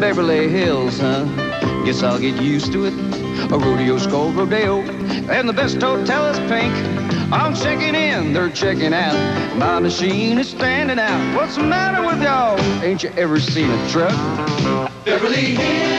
Beverly Hills, huh? Guess I'll get used to it. A rodeo's called Rodeo, and the best hotel is pink. I'm checking in, they're checking out. My machine is standing out. What's the matter with y'all? Ain't you ever seen a truck? Beverly Hills